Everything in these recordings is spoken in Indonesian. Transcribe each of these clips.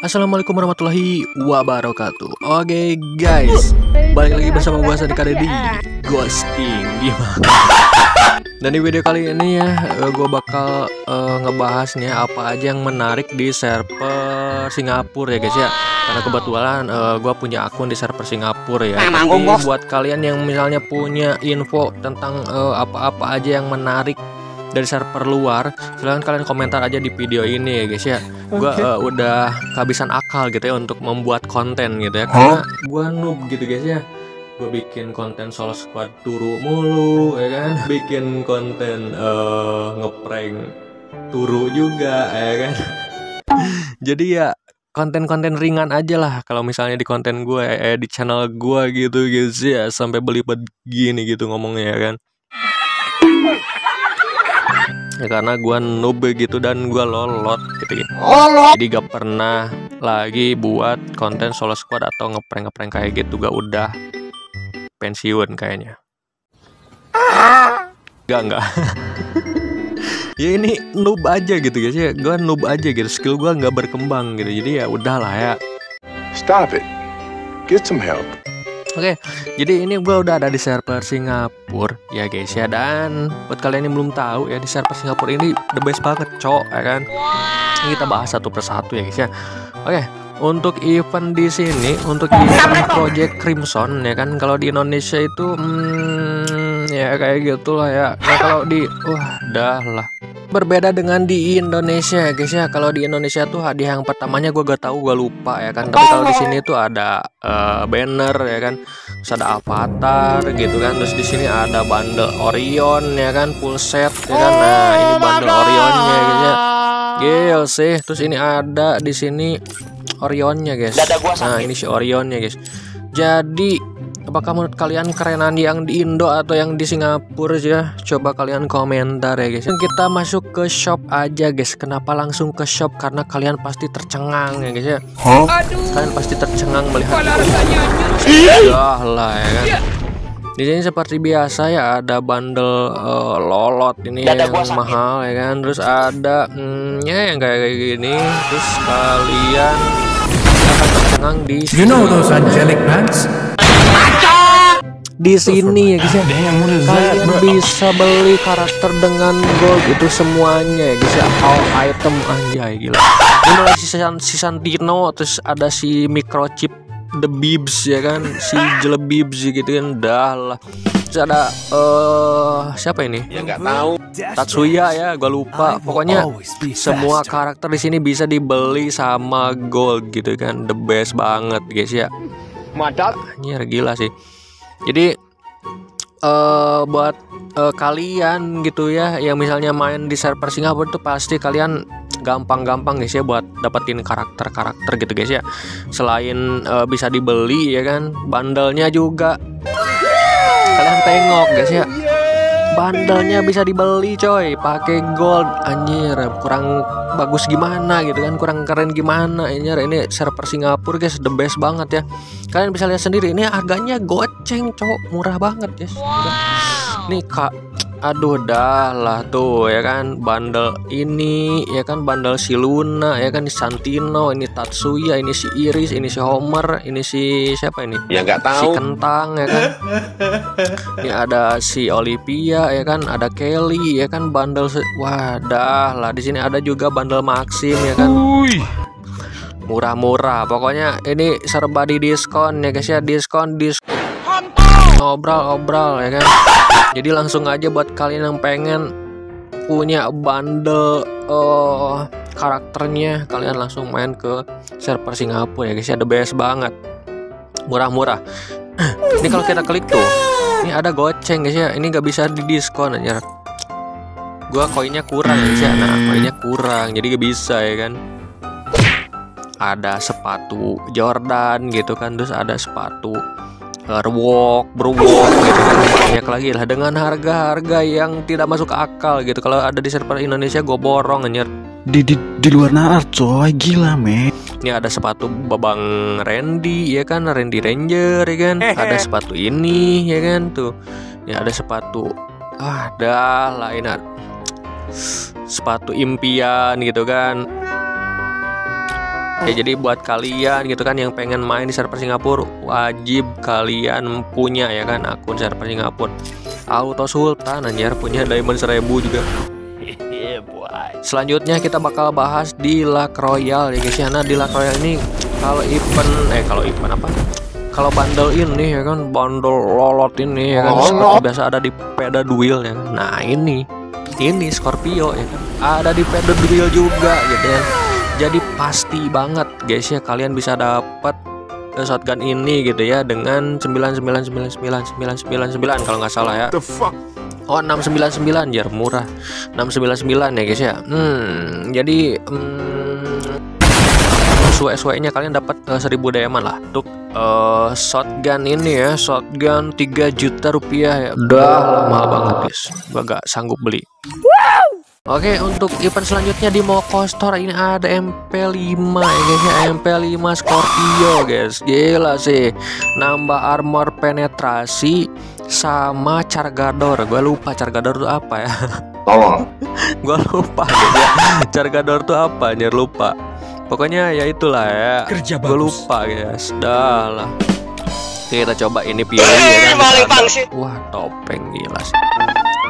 Assalamualaikum warahmatullahi wabarakatuh. Oke guys. Balik lagi bersama gue Sadi di Ghosting Gimana? Dan di video kali ini ya eh, Gue bakal uh, ngebahas nih ya, Apa aja yang menarik di server Singapura ya guys ya. Karena kebetulan uh, gue punya akun di server Singapura ya. Tapi buat kalian yang misalnya punya info Tentang apa-apa uh, aja yang menarik dari server luar silahkan kalian komentar aja di video ini ya guys ya. Gue uh, udah kehabisan akal gitu ya untuk membuat konten gitu ya. Karena gue noob gitu guys ya. Gue bikin konten solo squad turu mulu ya kan? Bikin konten uh, ngeprank turu juga ya kan? Jadi ya konten-konten ringan aja lah kalau misalnya di konten gue eh, di channel gue gitu guys ya. Sampai beli begini gitu ngomongnya ya kan ya karena gue noob gitu dan gue lolot gitu gitu jadi gak pernah lagi buat konten solo squad atau ngeprank ngeprank kayak gitu. Gak udah. Pensiun kayaknya. Gak enggak ya ini noob aja gitu guys ya. Gue noob aja gitu. Skill gue nggak berkembang gitu. Jadi ya udahlah ya. Stop it. Get some help Oke, jadi ini gue udah ada di server Singapura ya guys ya dan buat kalian yang belum tahu ya di server Singapura ini the best banget cok ya kan. Ini kita bahas satu persatu ya guys ya. Oke, untuk event di sini untuk event Project Crimson ya kan kalau di Indonesia itu hmm, ya kayak gitulah ya. Nah, kalau di wah dah lah berbeda dengan di Indonesia ya guys ya. Kalau di Indonesia tuh hadiah yang pertamanya gue gak tahu gue lupa ya kan. Tapi kalau di sini tuh ada uh, banner ya kan. Terus ada avatar gitu kan. Terus di sini ada bundle Orion ya kan full set ya kan. Nah ini bundle Orionnya ya guys ya. Gil sih. Terus ini ada di sini Orionnya guys. Nah ini si Orionnya guys. Jadi Apakah menurut kalian kerenan yang di Indo atau yang di Singapura ya? Coba kalian komentar ya guys. Kita masuk ke shop aja guys. Kenapa langsung ke shop? Karena kalian pasti tercengang ya guys ya. Huh? Kalian pasti tercengang melihat Ya lah ya kan. Di sini seperti biasa ya ada bundle uh, lolot ini Dada yang mahal ya kan. Terus ada hmm, ya yang kayak kayak gini. Terus kalian akan tercengang di You know those angelic pants? Di sini ya guys ya. Kalian bisa beli karakter dengan gold itu semuanya ya guys ya. All item anjay gila. Ini mulai si, Santino terus ada si microchip the bibs ya kan? Si jelebibs gitu kan? Dah lah. Terus ada uh, siapa ini? Ya nggak tahu. Tatsuya ya gue lupa. Pokoknya semua karakter di sini bisa dibeli sama gold gitu kan? The best banget guys ya. Madal. Anjir gila sih jadi uh, buat uh, kalian gitu ya yang misalnya main di server Singapura tuh pasti kalian gampang-gampang guys ya buat dapetin karakter-karakter gitu guys ya. Selain uh, bisa dibeli ya kan bandelnya juga. Kalian tengok guys ya bandelnya bisa dibeli coy. Pakai gold. Anjir kurang bagus gimana gitu kan? Kurang keren gimana? Anjir ini server Singapura guys the best banget ya. Kalian bisa lihat sendiri ini harganya goceng cowok. Murah banget guys. Wow. nih kak aduh dah lah tuh ya kan? Bandel ini ya kan? Bandel si Luna ya kan? Si Santino ini Tatsuya ini si Iris ini si Homer ini si siapa ini? Ya nggak tahu. Si Kentang ya kan? Ini ada si Olivia ya kan? Ada Kelly ya kan? Bandel wadah lah. Di sini ada juga bandel Maxim ya kan? Murah-murah. Pokoknya ini serba di diskon ya guys ya. Diskon diskon obrol-obrol ya kan? Jadi langsung aja buat kalian yang pengen punya bundle uh, karakternya kalian langsung main ke server Singapura ya guys. The best banget. Murah-murah. Ini kalau kita klik tuh ini ada goceng guys ya. Ini nggak bisa di diskon aja gua koinnya kurang guys ya. Nah koinnya kurang jadi gak bisa ya kan? Ada sepatu Jordan gitu kan terus ada sepatu berwok berwok gitu. Kan banyak lagi lah dengan harga-harga yang tidak masuk akal gitu. Kalau ada di server Indonesia gue borong anjir. Di, di, di luar nalar coy. Gila me. Ini ada sepatu babang Randy ya kan? Randy Ranger ya kan? Ada sepatu ini ya kan? Tuh. Ini ada sepatu ah dah sepatu impian gitu kan Ya jadi buat kalian gitu kan yang pengen main di server Singapura wajib kalian punya ya kan akun server Singapura. Auto Sultan anjir punya diamond 1000 juga. Selanjutnya kita bakal bahas di Luck Royal ya guys ya. Nah di Luck Royal ini kalau event eh kalau event apa? Kalau bundle ini ya kan bundle lolot ini ya kan seperti biasa ada di peda duel ya kan. Nah ini ini Scorpio ya kan ada di peda duel juga gitu ya. Jadi pasti banget guys ya kalian bisa dapat eh, shotgun ini gitu ya dengan 9999999 kalau nggak salah ya. The fuck? Oh 699 jar murah. 699 ya guys ya. Hmm jadi hmm, sesuai nya kalian dapat uh, 1000 diamond lah. Untuk uh, shotgun ini ya shotgun 3 juta rupiah ya. Udah mahal banget guys. Gua gak sanggup beli Oke untuk event selanjutnya di Moko Store ini ada MP5 ya guys ya. MP5 Scorpio guys. Gila sih. Nambah armor penetrasi sama Cargador gue lupa Cargador itu apa ya. Tolong. gue lupa guys ya. Cargador itu apa anjir lupa. Pokoknya ya itulah ya. Kerja gue lupa guys. Dah lah. Oke, kita coba ini pilih ya kan wah topeng gila sih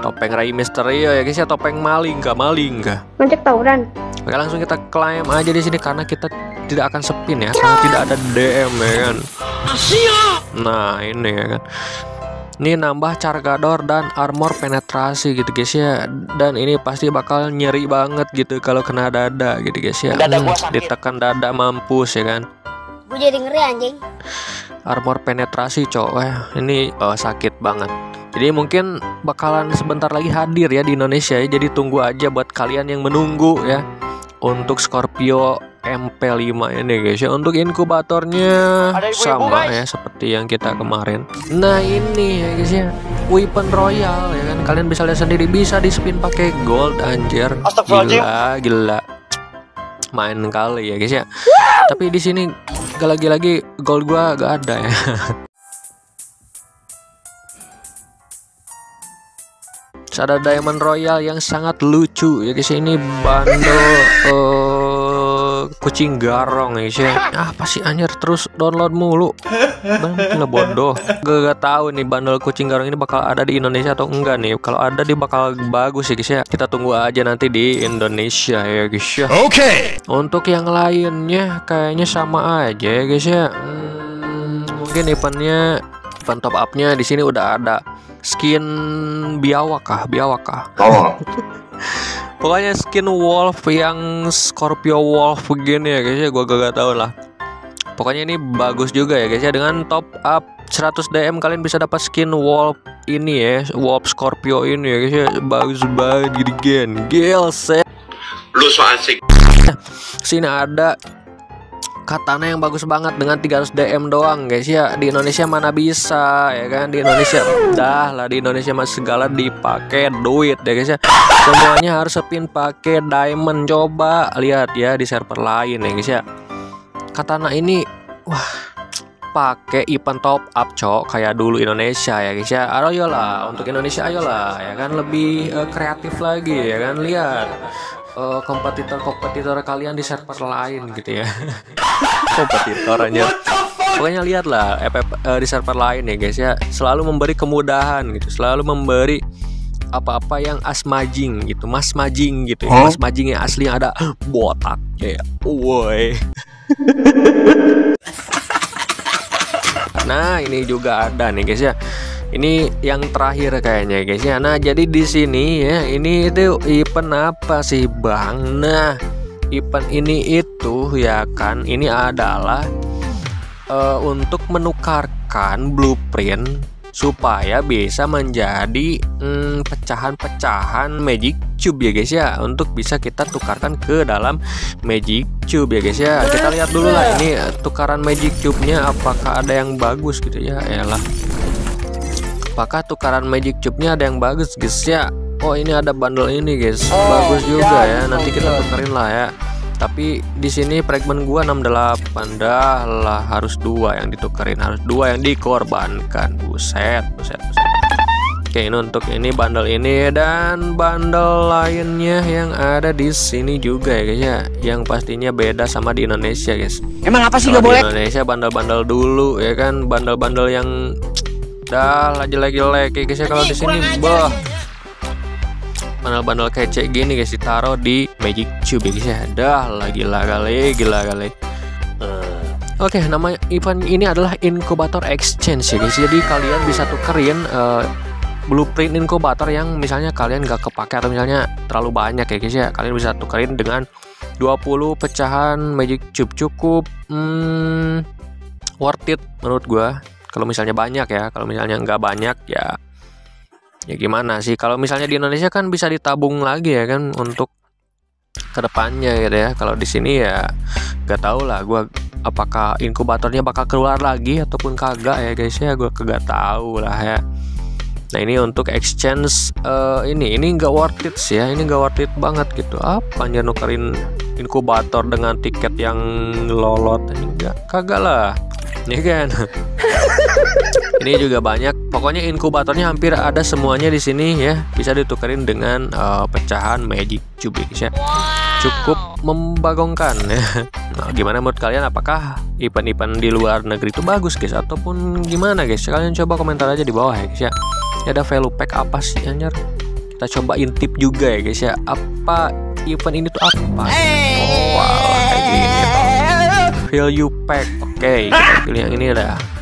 topeng Ray Mysterio ya guys ya topeng maling kah maling kah Ngajak tawuran. Oke langsung kita klaim aja di sini karena kita tidak akan spin ya karena tidak ada DM ya kan. Nah ini ya kan. Ini nambah Cargador dan armor penetrasi gitu guys ya Dan ini pasti bakal nyeri banget gitu kalau kena dada gitu guys ya Dada Hmm. Ditekan dada mampus ya kan Gue jadi ngeri anjing. Armor penetrasi cowok ya Ini eh, sakit banget Jadi mungkin bakalan sebentar lagi hadir ya di Indonesia ya. Jadi tunggu aja buat kalian yang menunggu ya. Untuk Scorpio MP5 ini guys ya. Untuk inkubatornya sama guys. ya seperti yang kita kemarin. Nah ini ya guys ya. Weapon Royal ya kan. Kalian bisa lihat sendiri. Bisa di spin pakai gold anjir. Gila gila. Main kali ya guys ya. Tapi di sini lagi-lagi gold gua gak ada ya Terus ada Diamond Royal yang sangat lucu ya guys ini bundle eh, kucing garong ya guys ya. Apa sih anjir terus download mulu. Bang gila bodoh. Gak, gak tahu nih bundle kucing garong ini bakal ada di Indonesia atau enggak nih. Kalau ada dia bakal bagus ya guys ya. Kita tunggu aja nanti di Indonesia ya guys ya. Oke. Untuk yang lainnya kayaknya sama aja ya guys ya. Hmm, mungkin eventnya event top upnya di sini udah ada skin biawak kah biawak kah Tolong. pokoknya skin wolf yang Scorpio wolf begini ya guys ya. Gua gak, gak tau lah. Pokoknya ini bagus juga ya guys ya. Dengan top up 100 DM kalian bisa dapat skin wolf ini ya wolf Scorpio ini ya guys ya. Bagus banget gini gen. Gil set. Lu so asik. sini ada katana yang bagus banget dengan 300 DM doang guys ya. Di Indonesia mana bisa ya kan? Di Indonesia dah lah di Indonesia mah segala dipakai duit ya guys ya. Semuanya harus spin pakai diamond coba lihat ya di server lain ya guys ya. Katana ini wah pakai event top up cok. Kayak dulu Indonesia ya guys ya. Ayolah. Untuk Indonesia ayolah ya kan? Lebih eh, kreatif lagi ya kan? Lihat eh, kompetitor-kompetitor kalian di server lain gitu ya. Kompetitor aja pokoknya lihatlah FF eh, di server lain ya guys ya. Selalu memberi kemudahan gitu. Selalu memberi apa-apa yang asmajing gitu. Mas majing gitu ya. mas majing yang asli yang ada. Botaknya ya woi Nah, ini juga ada nih guys ya. Ini yang terakhir kayaknya guys ya. Nah, jadi di sini ya, ini itu event apa sih, Bang? Nah, event ini itu ya kan, ini adalah eh, untuk menukarkan blueprint supaya bisa menjadi mm, pecahan-pecahan magic cube ya guys ya. Untuk bisa kita tukarkan ke dalam magic cube ya guys ya. Kita lihat dulu lah ini eh, tukaran magic cube-nya apakah ada yang bagus gitu ya? Elah. Apakah tukaran magic cube-nya ada yang bagus guys ya? Oh ini ada bundle ini guys. Bagus juga ya. nanti kita tukerin lah ya tapi di sini fragment gua 68 dah lah harus dua yang ditukerin harus dua yang dikorbankan buset buset buset Oke, ini untuk ini bundle ini dan bundle lainnya yang ada di sini juga ya guys ya, yang pastinya beda sama di Indonesia guys. Emang apa sih nggak boleh? Di Indonesia bundle-bundle dulu ya kan, bundle-bundle yang dah lagi-lagi ya guys ya. Kalau di sini bah bundle-bundle kece gini guys ditaruh di Magic Cube ya guys ya. Dah lagi lah kali, gila kali. Oke, nama event ini adalah inkubator exchange ya guys. Jadi kalian bisa tukerin eh, blueprint inkubator yang misalnya kalian gak kepake atau misalnya terlalu banyak ya guys ya. Kalian bisa tukerin dengan 20 pecahan Magic Cube cukup hmm, worth it menurut gua. Kalau misalnya banyak ya, kalau misalnya nggak banyak ya ya gimana sih? Kalau misalnya di Indonesia kan bisa ditabung lagi ya kan untuk ke depannya gitu ya. Kalau di sini ya nggak tahu lah gua apakah inkubatornya bakal keluar lagi ataupun kagak ya guys ya. Gue kagak tahu lah ya. Nah ini untuk exchange eh, ini ini nggak worth it sih ya. Ini nggak worth it banget gitu. Apa anjir nukerin inkubator dengan tiket yang lolot? Enggak kagak lah. Ya kan ini juga banyak. Pokoknya inkubatornya hampir ada semuanya di sini ya. Bisa ditukerin dengan eh, pecahan magic cube guys ya cukup membagongkan ya. Nah, gimana menurut kalian? Apakah event-event di luar negeri itu bagus guys? Ataupun gimana guys? Kalian coba komentar aja di bawah ya guys ya. Ini ada value pack apa sih anjir? Kita coba intip juga ya guys ya. Apa event ini tuh apa? Oh wow kayak gini value pack. Oke kita pilih yang ini dah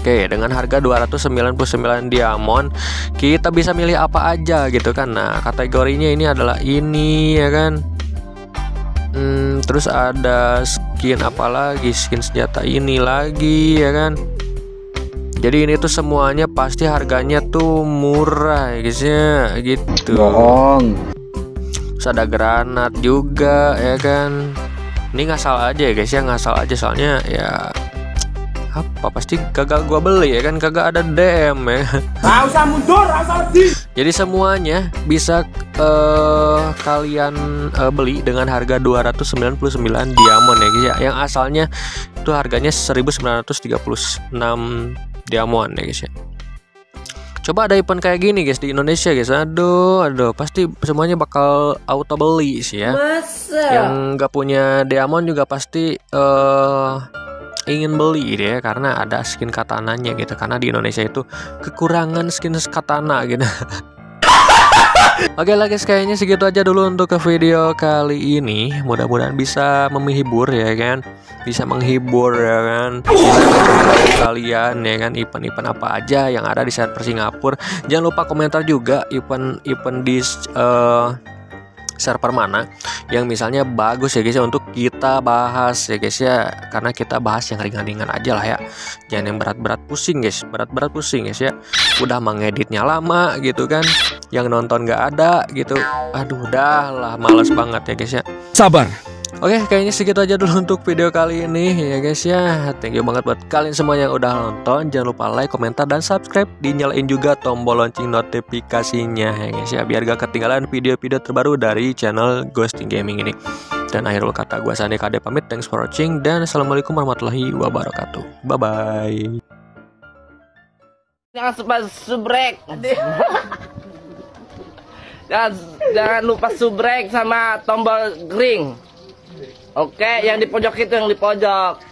Oke, dengan harga 299 diamond, kita bisa milih apa aja gitu kan. Nah, kategorinya ini adalah ini ya kan. Hmm, terus ada skin apa lagi? Skin senjata ini lagi ya kan. Jadi ini tuh semuanya pasti harganya tuh murah ya guys ya gitu. Bohong. Terus ada granat juga ya kan. Ini ngasal aja ya guys ya ngasal aja soalnya ya apa pasti kagak gua beli ya kan kagak ada DM ya. Jadi semuanya bisa eh, kalian eh, beli dengan harga 299 diamond ya guys ya. Yang asalnya itu harganya 1936 diamond ya guys ya. Coba ada event kayak gini guys di Indonesia guys. Aduh, aduh, pasti semuanya bakal auto beli sih ya. Yang nggak punya diamond juga pasti eh ingin beli deh karena ada skin katananya gitu. Karena di Indonesia itu kekurangan skin katana gitu. Oke lah guys kayaknya segitu aja dulu untuk ke video kali ini Mudah-mudahan bisa menghibur ya kan Bisa menghibur ya kan kalian ya kan Event-event apa aja yang ada di server Singapura Jangan lupa komentar juga event-event di eh, server mana yang misalnya bagus ya guys ya untuk kita bahas ya guys ya. Karena kita bahas yang ringan-ringan aja lah ya. Jangan yang berat-berat pusing guys berat-berat pusing guys ya. Udah mengeditnya lama gitu kan yang nonton gak ada gitu. Aduh dah lah males banget ya guys ya. Sabar. Oke, kayaknya segitu aja dulu untuk video kali ini ya guys ya. Thank you banget buat kalian semua yang udah nonton. Jangan lupa like, komentar, dan subscribe. Dinyalain juga tombol lonceng notifikasinya ya guys ya. Biar gak ketinggalan video-video terbaru dari channel Ghosting Gaming ini. Dan akhir kata gue Sandi KD pamit. Thanks for watching. Dan Assalamualaikum warahmatullahi wabarakatuh. Bye-bye. Jangan lupa subrek. jangan, jangan lupa subrek sama tombol ring. Oke, yang di pojok itu yang di pojok.